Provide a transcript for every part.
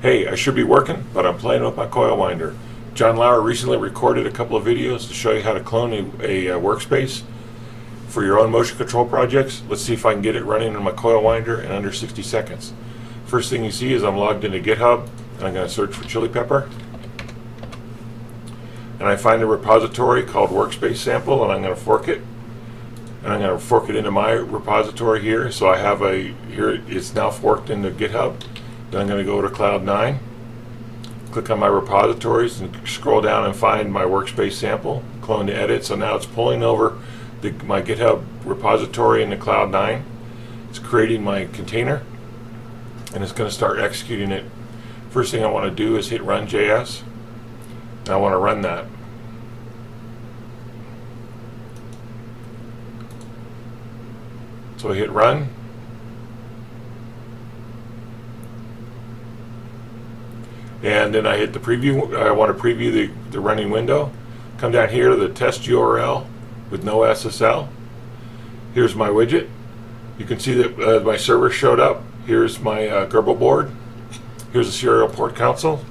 Hey, I should be working, but I'm playing with my coil winder. John Lauer recently recorded a couple of videos to show you how to clone a, a, uh, workspace for your own motion control projects. Let's see if I can get it running in my coil winder in under 60 seconds. First thing you see is I'm logged into GitHub and I'm going to search for ChiliPeppr. And I find a repository called workspace sample and I'm going to fork it. And I'm going to fork it into my repository here. So I have a, here it's now forked into GitHub. Then I'm going to go to Cloud9, click on my repositories and scroll down and find my workspace sample, clone to edit. So now it's pulling over the, my GitHub repository into Cloud9. It's creating my container and it's going to start executing it. First thing I want to do is hit run JS. And I want to run that. So I hit run. And then I hit the preview. I want to preview the, the running window. Come down here to the test URL with no SSL. Here's my widget. You can see that uh, my server showed up. Here's my uh, Grbl board. Here's the serial port console.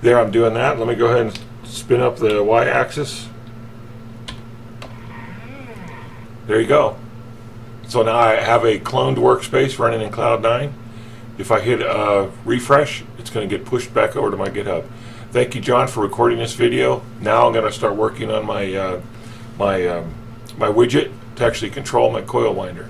There, I'm doing that. Let me go ahead and spin up the y-axis. There you go. So now I have a cloned workspace running in Cloud9. If I hit uh, refresh, it's going to get pushed back over to my GitHub. Thank you, John, for recording this video. Now I'm going to start working on my uh, my um, my widget to actually control my coil winder.